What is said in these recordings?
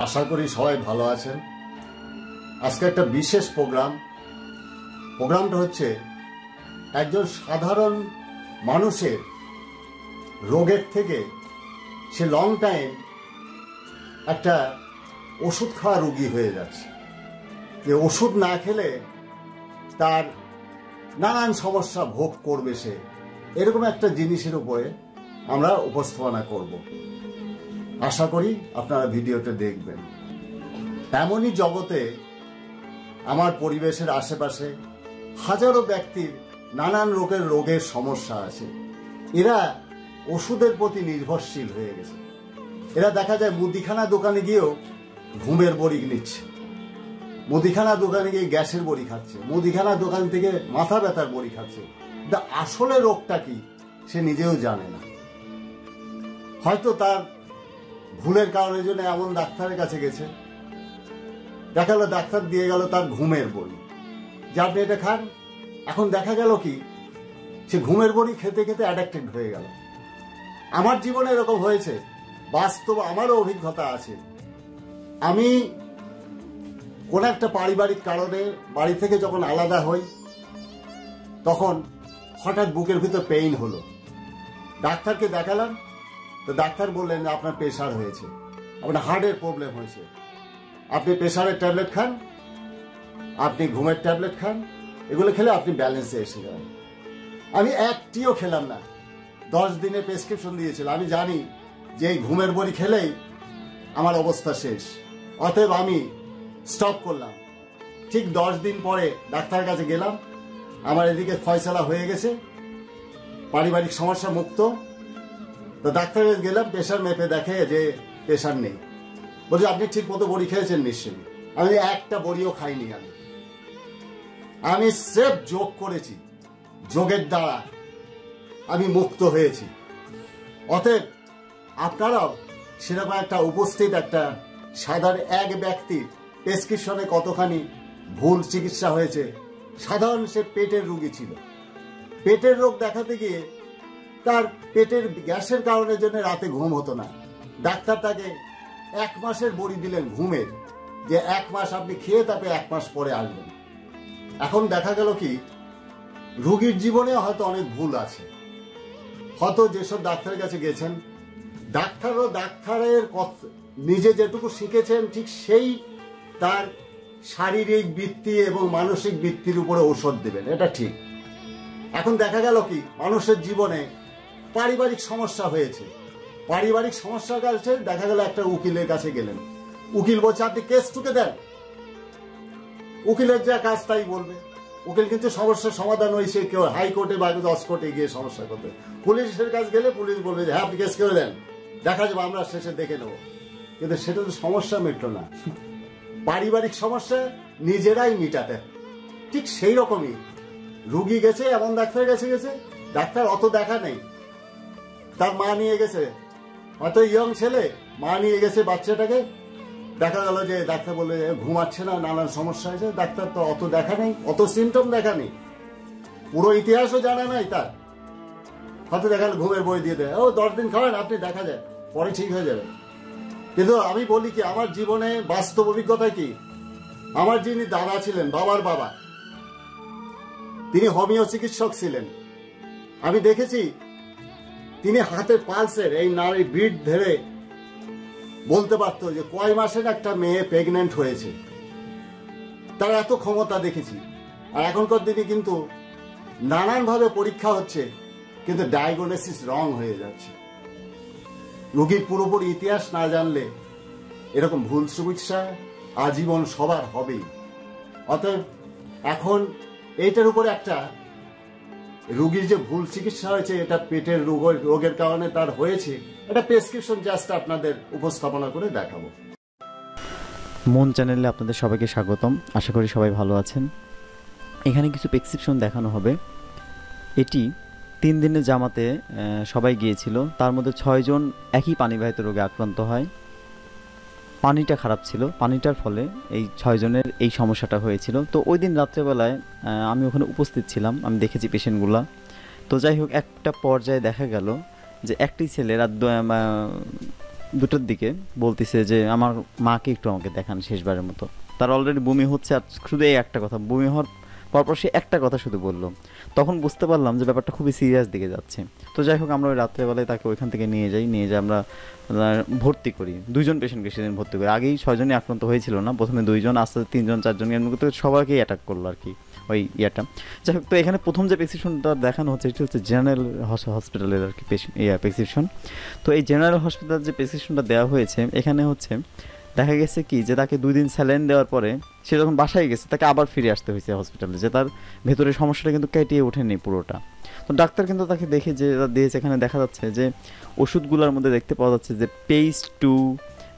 আশা করি সবাই ভালো আছেন। আজকে একটা বিশেষ প্রোগ্রাম। প্রোগ্রামটা হচ্ছে একজন সাধারণ মানুষের রোগের থেকে সে লং টাইম একটা ওষুধ খাওয়া রুগী হয়ে যাচ্ছে। যে ওষুধ না খেলে তার নানান সমস্যা ভোগ করবে সে। এরকম একটা জিনিসের উপরে আমরা উপস্থাপনা করব। আশা করি আপনারা ভিডিওটা দেখবেন। এমনই জগতে আমার পরিবেশের আশেপাশে হাজারো ব্যক্তির নানান রোগের রোগের সমস্যা আছে। এরা ওষুধের প্রতি নির্ভরশীল হয়ে গেছে। এরা দেখা যায় মুদিখানা দোকানে গিয়েও ঘুমের বড়ি নিচ্ছে। মুদিখানা দোকানে গিয়ে গ্যাসের বড়ি খাচ্ছে। মুদিখানা দোকান থেকে মাথা ব্যথার বড়ি খাচ্ছে। আসলে রোগটা কি, সে নিজেও জানে না। হয়তো তার ভুলের কারণের জন্য এমন ডাক্তারের কাছে গেছে। দেখা গেল ডাক্তার দিয়ে গেল তার ঘুমের বড়ি। যে আপনি এটা খান, এখন দেখা গেল কি, সে ঘুমের বড়ি খেতে খেতে অ্যাডাক্টেড হয়ে গেল। আমার জীবনে এরকম হয়েছে, বাস্তব আমারও অভিজ্ঞতা আছে। আমি কোন একটা পারিবারিক কারণে বাড়ি থেকে যখন আলাদা হই, তখন হঠাৎ বুকের ভিতর পেইন হলো। ডাক্তারকে দেখালাম তো ডাক্তার বললেন আপনার প্রেশার হয়েছে। আপনার হার্টের প্রবলেম হয়েছে। আপনি প্রেশারের ট্যাবলেট খান, আপনি ঘুমের ট্যাবলেট খান, এগুলো খেলে আপনি ব্যালেন্সে এসে যাবেন আমি একটিও খেলাম না। দশ দিনে প্রেসক্রিপশন দিয়েছিল। আমি জানি যে এই ঘুমের বড়ি খেলেই আমার অবস্থা শেষ। অতএব আমি স্টপ করলাম। ঠিক দশ দিন পরে ডাক্তারের কাছে গেলাম। আমার এদিকে ফয়সলা হয়ে গেছে। পারিবারিক সমস্যা মুক্ত। তো ডাক্তারের গেলাম প্রেশার মেপে দেখে যে প্রেশার নেই। বলছে, আপনি ঠিক মতো বড়ি খেয়েছেন নিশ্চয়ই। আমি একটা বড়িও খাইনি আমি। আমি সেফ যোগ করেছি, যোগের দ্বারা আমি মুক্ত হয়েছি। অতএব আপনারাও সেরকম একটা উপস্থিত, একটা সাধারণ এক ব্যক্তির প্রেসক্রিপশনে কতখানি ভুল চিকিৎসা হয়েছে। সাধারণ সে পেটের রুগী ছিল। পেটের রোগ দেখাতে গিয়ে তার পেটের গ্যাসের কারণের জন্য রাতে ঘুম হতো না। ডাক্তার তাকে এক মাসের বড়ি দিলেন ঘুমের, যে এক মাস আপনি খেয়ে তারপরে এক মাস পরে আসবেন। এখন দেখা গেল কি, রুগীর জীবনে হয়তো অনেক ভুল আছে। হয়তো যেসব ডাক্তারের কাছে গেছেন, ডাক্তারও ডাক্তারের নিজে যেটুকু শিখেছেন, ঠিক সেই তার শারীরিক বৃত্তি এবং মানসিক বৃত্তির উপরে ঔষধ দেবেন, এটা ঠিক। এখন দেখা গেল কি, মানুষের জীবনে পারিবারিক সমস্যা হয়েছে। পারিবারিক সমস্যা কাছে দেখা গেল একটা উকিলের কাছে গেলেন। উকিল বলছে, আপনি কেস টুকে দেন। উকিলের যা কাজ তাই বলবে। উকিল কিন্তু সমস্যার সমাধান হয়েছে, কেউ হাইকোর্টে বা দশ কোর্টে গিয়ে সমস্যা করবে। পুলিশের কাছে গেলে পুলিশ বলবে যে হ্যাঁ আপনি কেস করে দেন। দেখা যাবে, আমরা শেষে দেখে নেব। কিন্তু সেটা তো সমস্যা মিটল না। পারিবারিক সমস্যা নিজেরাই মিটাতে ঠিক সেই রকমই। রুগী গেছে, এমন ডাক্তারের কাছে গেছে। ডাক্তার অত দেখা নেই। তার মা নিয়ে গেছে। অত ইয়ং ছেলে, মা নিয়ে গেছে বাচ্চাটাকে। দেখা গেল যে ডাক্তার বলে ঘুমাচ্ছে না, নানান সমস্যা হয়েছে। ডাক্তার তো অত দেখা নেই, অত সিমটম দেখা নেই। পুরো ইতিহাসও জানা নাই তার। হয়তো দেখা গেল ঘুমের বই দিয়ে দেয়। ও, দশ দিন খাওয়ান আপনি দেখা যায় পরে ঠিক হয়ে যাবে। কিন্তু আমি বলি কি, আমার জীবনে বাস্তব অভিজ্ঞতা কি? আমার যিনি দাদা ছিলেন, বাবার বাবা, তিনি হোমিও চিকিৎসক ছিলেন। আমি দেখেছি তিনি হাতে পালসের এই নারী বিট ধরে বলতে পারতো যে কয় মাসের একটা মেয়ে প্রেগনেন্ট হয়েছে। তার এত ক্ষমতা দেখেছি। আর এখনকার দিনে কিন্তু নানানভাবে পরীক্ষা হচ্ছে, কিন্তু ডায়াগনোসিস রং হয়ে যাচ্ছে। রোগীর পুরোপুরি ইতিহাস না জানলে এরকম ভুল চিকিৎসা আজীবন সবার হবেই। অতএব এখন এইটার উপরে একটা রুগীর যে ভুল চিকিৎসা হয়েছে, এটা পেটের রোগ, রোগের কারণে তার হয়েছে, এটা প্রেসক্রিপশন জাস্ট আপনাদের উপস্থাপনা করে দেখাবো। মন চ্যানেলে আপনাদের সবাইকে স্বাগতম। আশা করি সবাই ভালো আছেন। এখানে কিছু প্রেসক্রিপশন দেখানো হবে। এটি তিন দিনের জামাতে সবাই গিয়েছিল। তার মধ্যে ছয়জন একই পানিবাহিত রোগে আক্রান্ত হয়। পানিটা খারাপ ছিল। পানিটার ফলে এই ছয়জনের এই সমস্যাটা হয়েছিল। তো ওই দিন রাত্রেবেলায় আমি ওখানে উপস্থিত ছিলাম। আমি দেখেছি পেশেন্টগুলা। তো যাই হোক, একটা পর্যায়ে দেখা গেল যে একটি ছেলে রাত দুটোর দিকে বলতেছে যে, আমার মাকে একটু আমাকে দেখান শেষবারের মতো। তার অলরেডি বমি হচ্ছে। আর শুধু এই একটা কথা, বমি হওয়ার পরপর সে একটা কথা শুধু বলল। তখন বুঝতে পারলাম যে ব্যাপারটা খুবই সিরিয়াস দিকে যাচ্ছে। তো যাই হোক, আমরা ওই রাত্রেবেলায় তাকে ওইখান থেকে নিয়ে যাই নিয়ে যাই আমরা ভর্তি করি। দুইজন পেশেন্টকে সেদিন ভর্তি করি। আগেই ছয়জনই আক্রান্ত হয়েছিল না, প্রথমে দুইজন, আস্তে আস্তে তিনজন, চারজন এর মধ্যে সবাইকেই অ্যাটাক করল আর কি, ওই ইয়েটা। যাই হোক, তো এখানে প্রথম যে প্রেসক্রিপশনটা দেখানো হচ্ছে, সেটা হচ্ছে জেনারেল হসপিটালের আর কি ইয়া প্রেসক্রিপশন তো এই জেনারেল হসপিটাল যে প্রেসক্রিপশনটা দেওয়া হয়েছে, এখানে হচ্ছে দেখা গেছে কি যে তাকে দুই দিন স্যালাইন দেওয়ার পরে সে যখন বাসায় গেছে, তাকে আবার ফিরে আসতে হয়েছে হসপিটালে যে তার ভেতরে সমস্যাটা কিন্তু কেটিয়ে ওঠেনি পুরোটা। তো ডাক্তার কিন্তু তাকে দেখে যে দিয়েছে, এখানে দেখা যাচ্ছে যে ওষুধগুলোর মধ্যে দেখতে পাওয়া যাচ্ছে যে পেইস টু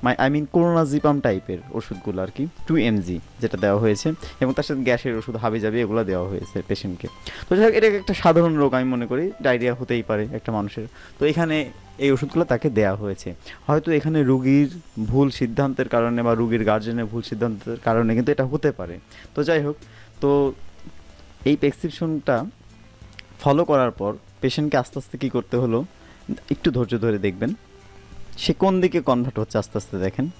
মাই আই মিন করোনাজিপাম টাইপের ওষুধগুলো আর কি টু এমজি যেটা দেওয়া হয়েছে, এবং তার সাথে গ্যাসের ওষুধ হাবি যাবে এগুলো দেওয়া হয়েছে পেশেন্টকে তো যাই এটা একটা সাধারণ রোগ আমি মনে করি ডায়রিয়া হতেই পারে একটা মানুষের। তো এখানে এই ওষুধগুলো তাকে দেওয়া হয়েছে। হয়তো এখানে রুগীর ভুল সিদ্ধান্তের কারণে বা রুগীর গার্জেনের ভুল সিদ্ধান্তের কারণে কিন্তু এটা হতে পারে। তো যাই হোক, তো এই প্রেসক্রিপশনটা ফলো করার পর পেশেন্টকে আস্তে আস্তে কী করতে হলো, একটু ধৈর্য ধরে দেখবেন। সে কোন দিকে কনভার্ট হচ্ছে? আস্তে আস্তে দেখেন।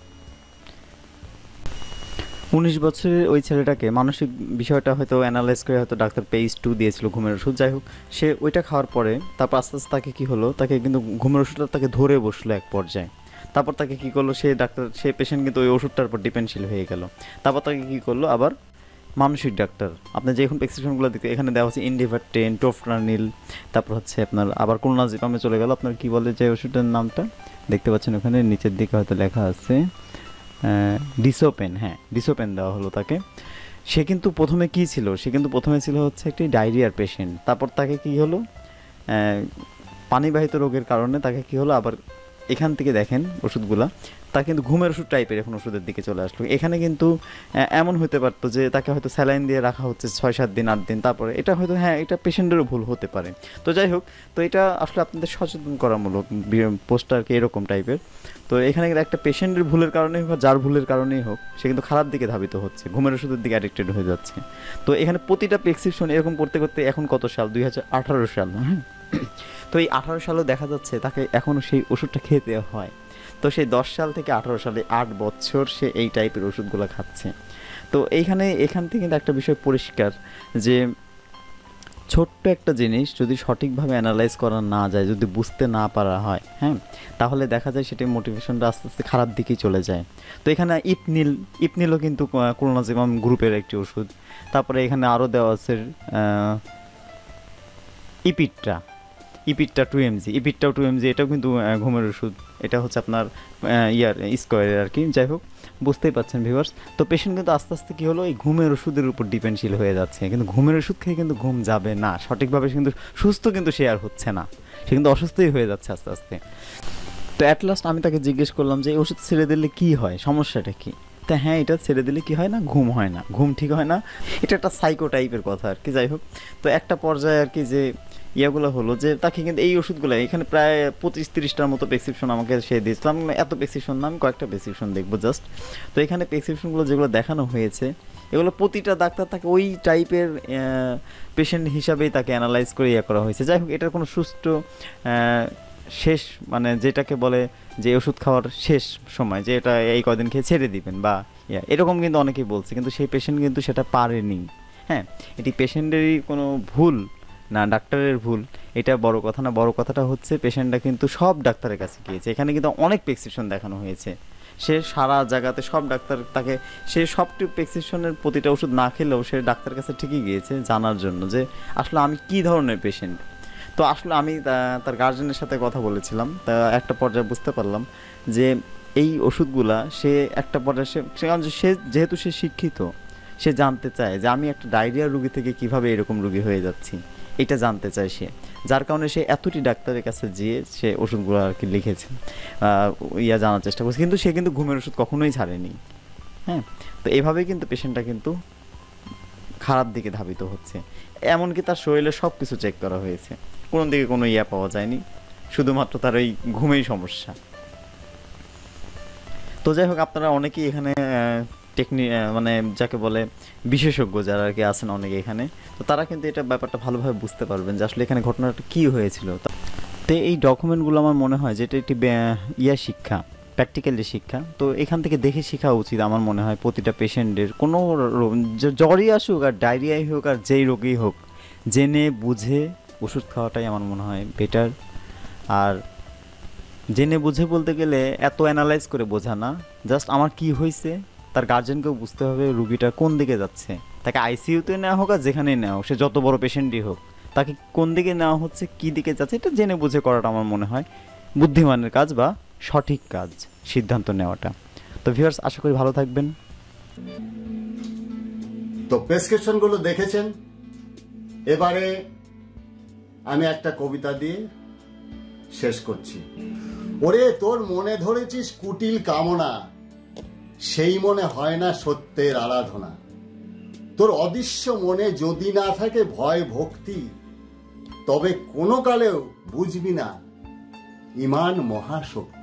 উনিশ বছরের ওই ছেলেটাকে মানসিক বিষয়টা হয়তো অ্যানালাইজ করে হয়তো ডাক্তার পেইস টু দিয়েছিল ঘুমের ওষুধ। যাই হোক, সে ওইটা খাওয়ার পরে তারপর আস্তে আস্তে তাকে কী হলো? তাকে কিন্তু ঘুমের ওষুধটা তাকে ধরে বসল এক পর্যায়ে। তারপর তাকে কী করল? সে ডাক্তার, সে পেশেন্ট কিন্তু ওই ওষুধটার উপর ডিপেন্ডশীল হয়ে গেল। তারপর তাকে কী করল? আবার মানসিক ডাক্তার। আপনার যে এখন প্রেসক্রিপশনগুলো দিতে এখানে দেওয়া হচ্ছে ইন্ডিভারটেন টোফরানিল তারপর হচ্ছে আপনার আবার কোনাজিপামে চলে গেল। আপনার কি বলে যে ওষুধটার নামটা? দেখতে পাচ্ছেন ওখানে, নিচের দিকে হয়তো লেখা আছে ডিসোপেন হ্যাঁ ডিসোপেন দেওয়া হলো তাকে। সে কিন্তু প্রথমে কি ছিল? সে কিন্তু প্রথমে ছিল হচ্ছে একটি ডায়রিয়ার পেশেন্ট তারপর তাকে কি হলো? পানিবাহিত রোগের কারণে তাকে কি হলো? আবার এখান থেকে দেখেন ওষুধগুলা। তা কিন্তু ঘুমের ওষুধ টাইপের এখন ওষুধের দিকে চলে আসলো। এখানে কিন্তু এমন হতে পারতো যে তাকে হয়তো স্যালাইন দিয়ে রাখা হচ্ছে ছয় সাত দিন, আট দিন, তারপরে এটা হয়তো হ্যাঁ এটা পেশেন্টেরও ভুল হতে পারে। তো যাই হোক, তো এটা আসলে আপনাদের সচেতন করামূলক পোস্টার কি এরকম টাইপের তো এখানে একটা পেশেন্টের ভুলের কারণেই হোক, যার ভুলের কারণেই হোক, সে কিন্তু খারাপ দিকে ধাবিত হচ্ছে, ঘুমের ওষুধের দিকে অ্যাডিক্টেড হয়ে যাচ্ছে। তো এখানে প্রতিটা প্রেসক্রিপশন এরকম করতে করতে এখন কত সাল? দুই হাজার আঠারো সাল হ্যাঁ? তো এই আঠারো সালও দেখা যাচ্ছে তাকে এখনও সেই ওষুধটা খেতে হয়। তো সেই দশ সাল থেকে আঠারো সালে আট বছর সে এই টাইপের ওষুধগুলো খাচ্ছে। তো এইখানে, এখান থেকে কিন্তু একটা বিষয় পরিষ্কার যে ছোট্ট একটা জিনিস যদি সঠিকভাবে অ্যানালাইজ করা না যায়, যদি বুঝতে না পারা হয় হ্যাঁ তাহলে দেখা যায় সেটি মোটিভেশনটা আস্তে আস্তে খারাপ দিকেই চলে যায়। তো এখানে ইপনিল, ইপনিলও কিন্তু করোনাজিমাম গ্রুপের একটি ওষুধ। তারপরে এখানে আরও দেওয়া আছে ইপিটটা ইপিটটা টু এমজি ইপিটটাও টু এমজি এটাও কিন্তু ঘুমের ওষুধ। এটা হচ্ছে আপনার ইয়ার স্কোয়ারের আর কি যাই হোক, বুঝতেই পারছেন ভিউয়ার্স তো পেশেন্ট কিন্তু আস্তে আস্তে কী হলো, এই ঘুমের ওষুধের উপর ডিপেন্ডশীল হয়ে যাচ্ছে। কিন্তু ঘুমের ওষুধ খেয়ে কিন্তু ঘুম যাবে না। সঠিকভাবে কিন্তু সুস্থ কিন্তু সে আর হচ্ছে না। সে কিন্তু অসুস্থই হয়ে যাচ্ছে আস্তে আস্তে। তো অ্যাট লাস্ট আমি তাকে জিজ্ঞেস করলাম যে, এই ওষুধ ছেড়ে দিলে কি হয়? সমস্যাটা কী? তা হ্যাঁ এটা ছেড়ে দিলে কি হয় না? ঘুম হয় না। ঘুম ঠিক হয় না। এটা একটা সাইকো টাইপের কথা আর কি যাই হোক, তো একটা পর্যায়ে আর কি যে ইয়াগুলো হলো যে তাকে কিন্তু এই ওষুধগুলো, এখানে প্রায় পঁচিশ তিরিশটার মতো প্রেসক্রিপশন আমাকে সে দিয়েছিলাম এত প্রেসক্রিপশন না, আমি কয়েকটা প্রেসক্রিপশন দেখব জাস্ট তো এখানে প্রেসক্রিপশনগুলো যেগুলো দেখানো হয়েছে, এগুলো প্রতিটা ডাক্তার তাকে ওই টাইপের পেশেন্ট হিসাবেই তাকে অ্যানালাইজ করে ইয়ে করা হয়েছে। যাই হোক, এটার কোনো সুষ্ঠু শেষ মানে যেটাকে বলে যে ওষুধ খাওয়ার শেষ সময়, যে এটা এই কদিন খেয়ে ছেড়ে দিবেন বা ইয়া, এরকম কিন্তু অনেকেই বলছে, কিন্তু সেই পেশেন্ট কিন্তু সেটা পারেনি। হ্যাঁ এটি পেশেন্টেরই কোনো ভুল না, ডাক্তারের ভুল। এটা বড় কথা না, বড় কথাটা হচ্ছে পেশেন্টটা কিন্তু সব ডাক্তারের কাছে গিয়েছে। এখানে কিন্তু অনেক প্রেসক্রিপশন দেখানো হয়েছে। সে সারা জায়গাতে সব ডাক্তার তাকে, সে সবটি প্রেসক্রিপশনের প্রতিটা ওষুধ না খেলেও সে ডাক্তার কাছে ঠিকই গিয়েছে জানার জন্য যে, আসলে আমি কি ধরনের পেশেন্ট? তো আসলে আমি তার গার্জেনের সাথে কথা বলেছিলাম। তা একটা পর্যায়ে বুঝতে পারলাম যে, এই ওষুধগুলা সে একটা পর্যায়ে সে, সে- কারণ সে যেহেতু সে শিক্ষিত, সে জানতে চায় যে আমি একটা ডায়রিয়া রুগী থেকে কীভাবে এরকম রুগী হয়ে যাচ্ছি। এটা জানতে চায় সে। যার কারণে সে এতটি ডাক্তারের কাছে গিয়ে সে ওষুধগুলো আর কি লিখেছে। ইয়া জানার চেষ্টা করছে। কিন্তু সে কিন্তু ঘুমের ওষুধ কখনোই ছাড়েনি। হ্যাঁ? তো এভাবেই কিন্তু পেশেন্টটা কিন্তু খারাপ দিকে ধাবিত হচ্ছে। এমনকি তার শরীরে সব কিছু চেক করা হয়েছে। কোনো দিকে কোনো ইয়া পাওয়া যায়নি। শুধুমাত্র তার ওই ঘুমেই সমস্যা। তো যাই হোক, আপনারা অনেকেই এখানে টেকনি মানে যাকে বলে বিশেষজ্ঞ যারা আর কি আছেন অনেকে এখানে, তো তারা কিন্তু এটা ব্যাপারটা ভালোভাবে বুঝতে পারবেন যে আসলে এখানে ঘটনাটা কী হয়েছিল। তো এই ডকুমেন্টগুলো আমার মনে হয় যেটা একটি ব্যা- ইয়া শিক্ষা, প্র্যাকটিক্যালি শিক্ষা, তো এখান থেকে দেখে শেখা উচিত আমার মনে হয় প্রতিটা পেশেন্টের। কোনো জ্বরই আসুক আর ডায়রিয়াই হোক আর যেই রোগেই হোক, জেনে বুঝে ওষুধ খাওয়াটাই আমার মনে হয় বেটার আর জেনে বুঝে বলতে গেলে এত অ্যানালাইজ করে বোঝা না জাস্ট আমার কি হয়েছে তার গার্জেনকেও বুঝতে হবে রুগীটা কোন দিকে যাচ্ছে। তাকে আইসিইউতে নেওয়া হোক আর যেখানেই নেওয়া হোক, সে যত বড় পেশেন্টই হোক, তাকে কোন দিকে নেওয়া হচ্ছে, কি দিকে যাচ্ছে, এটা জেনে বুঝে করাটা আমার মনে হয় বুদ্ধিমানের কাজ বা সঠিক কাজ, সিদ্ধান্ত নেওয়াটা। তো ভিউয়ার্স আশা করি ভালো থাকবেন। তো প্রেসক্রিপশনগুলো দেখেছেন? এবারে আমি একটা কবিতা দিয়ে শেষ করছি। ওরে, তোর মনে ধরেছিস কুটিল কামনা। সেই মনে হয় না সত্যের আরাধনা। তোর অদৃশ্য মনে যদি না থাকে ভয় ভক্তি, তবে কোনো কালেও বুঝবি না, ইমান মহাশক্তি।